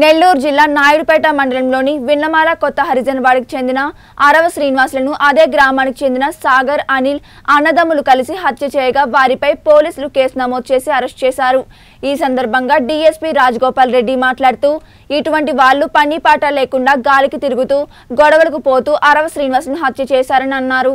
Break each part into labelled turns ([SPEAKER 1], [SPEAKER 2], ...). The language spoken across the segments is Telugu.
[SPEAKER 1] నెల్లూరు జిల్లా నాయుడుపేట మండలంలోని విన్నమాల కొత్త హరిజన్ వాడికి చెందిన అరవ శ్రీనివాసులను అదే గ్రామానికి చెందిన సాగర్ అనిల్ అన్నదమ్ములు కలిసి హత్య చేయగా వారిపై పోలీసులు కేసు నమోదు చేసి అరెస్ట్ చేశారు. ఈ సందర్భంగా డీఎస్పీ రాజగోపాల్ రెడ్డి మాట్లాడుతూ ఇటువంటి వాళ్ళు పని లేకుండా గాలికి తిరుగుతూ గొడవలకు పోతూ అరవ శ్రీనివాసులను హత్య చేశారని అన్నారు.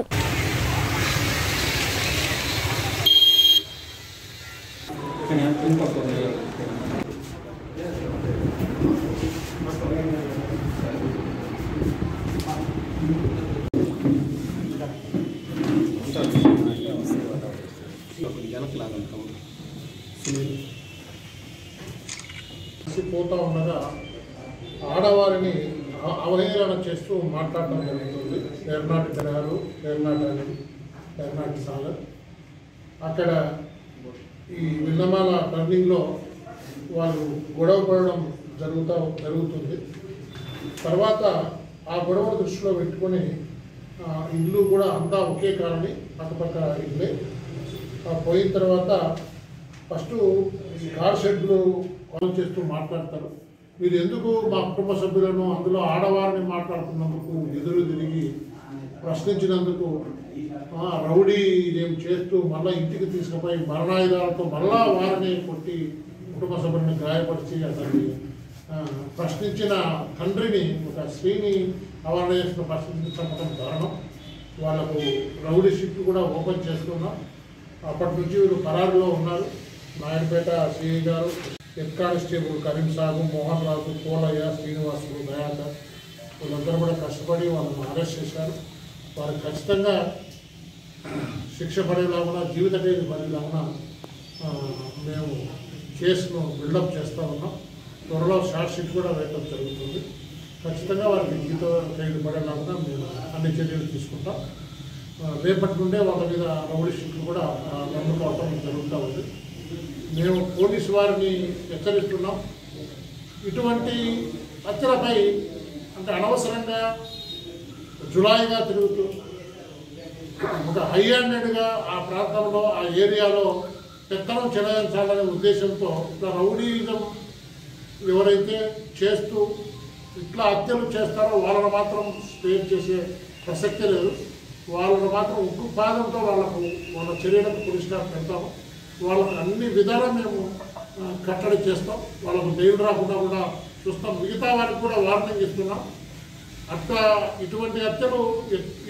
[SPEAKER 2] పోతా ఉండగా ఆడవారిని అవహేళన చేస్తూ మాట్లాడటం జరుగుతుంది. ఎర్నాటి గ్రహాలు ఎర్నాటి అని ఎర్నాటి సాగర్ అక్కడ ఈ విన్నమాల టర్నింగ్లో వాళ్ళు గొడవ పడడం జరుగుతూ జరుగుతుంది. తర్వాత ఆ గొడవ దృష్టిలో పెట్టుకొని ఇల్లు కూడా అంతా ఒకే కాలనీ పక్కపక్క ఇల్లే. పోయిన తర్వాత ఫస్ట్ ఈ కార్ షెడ్లు కాల్ చేస్తూ మాట్లాడతారు. మీరు ఎందుకు మా కుటుంబ సభ్యులను అందులో ఆడవారిని మాట్లాడుతున్నందుకు ఎదురు తిరిగి ప్రశ్నించినందుకు రౌడీ ఇదేం చేస్తూ మళ్ళీ ఇంటికి తీసుకుపోయి మరణాయుధాలతో మళ్ళా వారిని కొట్టి కుటుంబ సభ్యులను గాయపరిచి అతన్ని ప్రశ్నించిన తండ్రిని ఒక స్త్రీని అవార్డు చేసిన ప్రశ్నించి చంపడం దారుణం వాళ్ళకు రౌడీషిప్ షిఫ్ట్ కూడా ఓపెన్ చేస్తున్నాం. అప్పటి నుంచి వీరు ఖరారులో ఉన్నారు. నాయుడుపేట సిఐ గారు హెడ్ కానిస్టేబుల్ కరీం సాగు మోహన్ రాజు పోలయ్య శ్రీనివాసులు దయాకర్ వీళ్ళందరూ కూడా కష్టపడి వాళ్ళని అరెస్ట్ చేశారు. వారు ఖచ్చితంగా శిక్ష పడేలాగా జీవిత ఖైదు పడేలాగా మేము కేసును బిల్డప్ చేస్తూ ఉన్నాం. త్వరలో షార్ట్షీట్ కూడా వేయటం జరుగుతుంది. ఖచ్చితంగా వారికి జీవిత ఖైదు పడేలాగా మేము అన్ని చర్యలు తీసుకుంటాం. రేపటి నుండే వాళ్ళ మీద రౌడీ షీట్లు కూడా అందుకోవటం జరుగుతూ ఉంది. మేము పోలీసు వారిని హెచ్చరిస్తున్నాం. ఇటువంటి హత్యలపై అంటే అనవసరంగా జులాయిగా తిరుగుతూ ఒక హై హ్యాండెడ్గా ఆ ప్రాంతంలో ఆ ఏరియాలో పెత్తనం చెలాయించాలనే ఉద్దేశంతో ఇట్లా రౌడీజం ఎవరైతే చేస్తూ ఇట్లా హత్యలు చేస్తారో వాళ్ళని మాత్రం స్పేర్ చేసే ప్రసక్తి లేదు. వాళ్ళని మాత్రం ఉక్కు పాదంతో వాళ్ళకు వాళ్ళ చర్యలకు పురస్కారం పెడతాము వాళ్ళకు అన్ని విధాలా మేము కట్టడి చేస్తాం. వాళ్ళకు దేవుడు రాకుండా కూడా చూస్తాం. మిగతా వారికి కూడా వార్నింగ్ ఇస్తున్నాం. అట్లా ఇటువంటి హత్యలు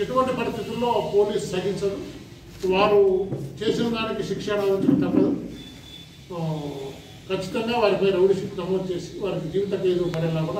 [SPEAKER 2] ఎటువంటి పరిస్థితుల్లో పోలీస్ సహించదు. వారు చేసిన దానికి శిక్ష అనుభవించడం తప్పదు. ఖచ్చితంగా వారిపై రౌడీషిప్ నమోదు చేసి వారికి జీవిత ఖైదు పడేలా కూడా